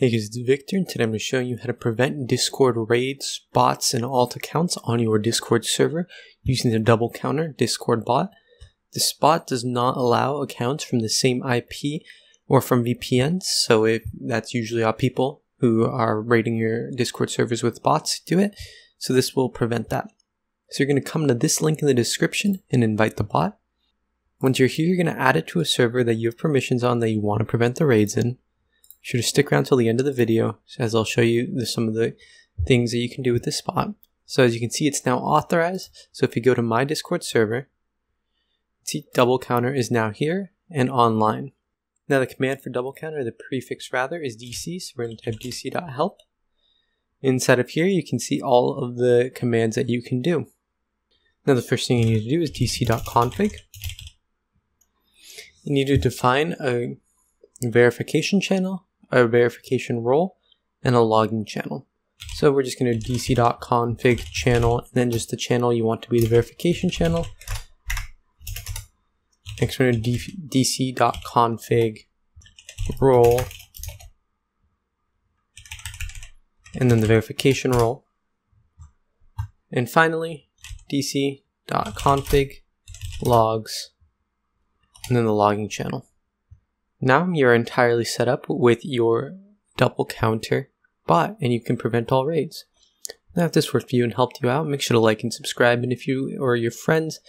Hey guys, it's Victor, and today I'm going to show you how to prevent Discord raids, bots, and alt accounts on your Discord server using the double counter Discord bot. This bot does not allow accounts from the same IP or from VPNs, so if that's usually how people who are raiding your Discord servers with bots do it, so this will prevent that. So you're going to come to this link in the description and invite the bot. Once you're here, you're going to add it to a server that you have permissions on that you want to prevent the raids in sure to stick around till the end of the video as I'll show you the, some of the things that you can do with this spot. So as you can see, it's now authorized. So if you go to my Discord server, see double counter is now here and online. Now the command for double counter, the prefix rather, is dc, so we're going to type dc.help. Inside of here, you can see all of the commands that you can do. Now the first thing you need to do is dc.config. You need to define a verification channel a verification role, and a logging channel. So we're just going to dc.config channel, and then just the channel you want to be the verification channel. Next we're going to dc.config role, and then the verification role. And finally, dc.config logs, and then the logging channel. Now you're entirely set up with your double counter bot and you can prevent all raids. Now if this worked for you and helped you out, make sure to like and subscribe and if you or your friends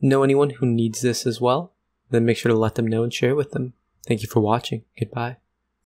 know anyone who needs this as well, then make sure to let them know and share it with them. Thank you for watching. Goodbye.